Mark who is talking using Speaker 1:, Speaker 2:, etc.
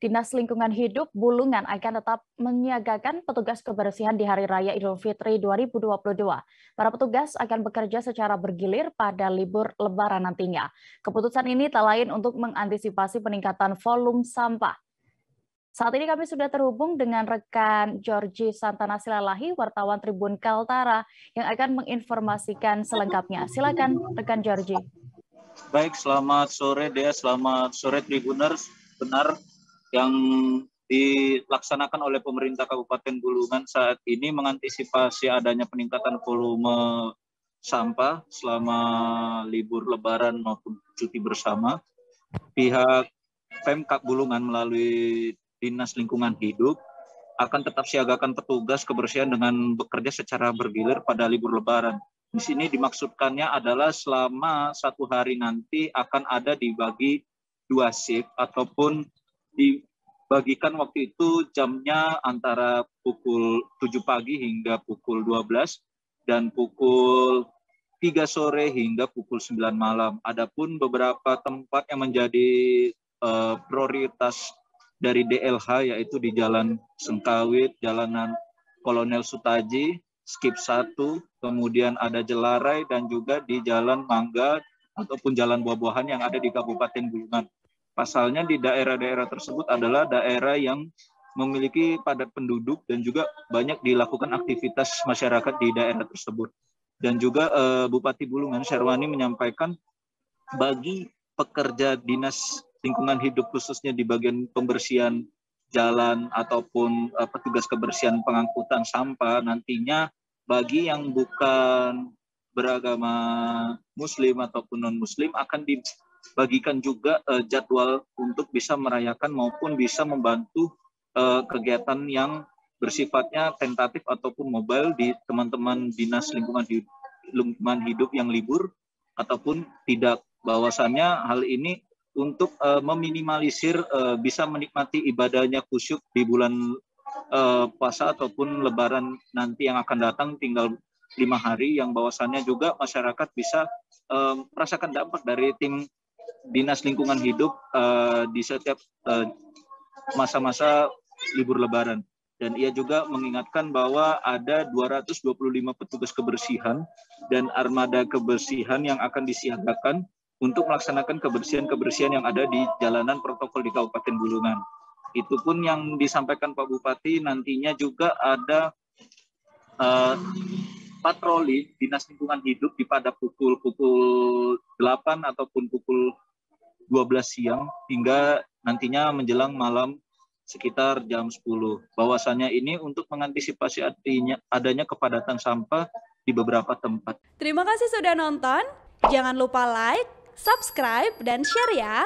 Speaker 1: Dinas Lingkungan Hidup Bulungan akan tetap menyiagakan petugas kebersihan di Hari Raya Idul Fitri 2022. Para petugas akan bekerja secara bergilir pada libur lebaran nantinya. Keputusan ini tak lain untuk mengantisipasi peningkatan volume sampah. Saat ini kami sudah terhubung dengan rekan Georgi Santana Silalahi, wartawan Tribun Kaltara, yang akan menginformasikan selengkapnya. Silakan rekan Georgi.
Speaker 2: Baik, selamat sore Dea, selamat sore Tribuners. Benar, yang dilaksanakan oleh pemerintah Kabupaten Bulungan saat ini mengantisipasi adanya peningkatan volume sampah selama libur lebaran maupun cuti bersama. Pihak Pemkap Bulungan melalui Dinas Lingkungan Hidup akan tetap siagakan petugas kebersihan dengan bekerja secara bergilir pada libur lebaran. Di sini dimaksudkannya adalah selama satu hari nanti akan ada dibagi dua shift ataupun dibagikan waktu itu jamnya antara pukul 7 pagi hingga pukul 12 dan pukul 3 sore hingga pukul 9 malam. Adapun beberapa tempat yang menjadi uh, prioritas dari DLH yaitu di Jalan Sengkawit, Jalanan Kolonel Sutaji, Skip 1, kemudian ada Jelarai dan juga di Jalan Mangga ataupun Jalan Buah-buahan yang ada di Kabupaten Bulungan. Pasalnya di daerah-daerah tersebut adalah daerah yang memiliki padat penduduk dan juga banyak dilakukan aktivitas masyarakat di daerah tersebut. Dan juga uh, Bupati Bulungan Syarwani menyampaikan bagi pekerja dinas lingkungan hidup khususnya di bagian pembersihan jalan ataupun uh, petugas kebersihan pengangkutan sampah nantinya bagi yang bukan beragama muslim ataupun non muslim akan di bagikan juga uh, jadwal untuk bisa merayakan maupun bisa membantu uh, kegiatan yang bersifatnya tentatif ataupun mobile di teman-teman dinas lingkungan hidup, lingkungan hidup yang libur ataupun tidak. Bahwasannya hal ini untuk uh, meminimalisir uh, bisa menikmati ibadahnya khusyuk di bulan uh, puasa ataupun lebaran nanti yang akan datang tinggal lima hari yang bahwasannya juga masyarakat bisa uh, merasakan dampak dari tim dinas lingkungan hidup uh, di setiap eh, masa-masa uh, libur lebaran. Dan ia juga mengingatkan bahwa ada 225 petugas kebersihan dan armada kebersihan yang akan disiagakan untuk melaksanakan kebersihan-kebersihan yang ada di jalanan protokol di Kabupaten Bulungan. Itu pun yang disampaikan Pak Bupati nantinya juga ada uh, patroli dinas lingkungan hidup pada pukul pukul 8 ataupun pukul 12 siang hingga nantinya menjelang malam sekitar jam 10. Bahwasannya ini untuk mengantisipasi adanya, adanya kepadatan sampah di beberapa tempat.
Speaker 3: Terima kasih sudah nonton. Jangan lupa like, subscribe, dan share ya.